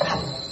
come.